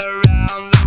Around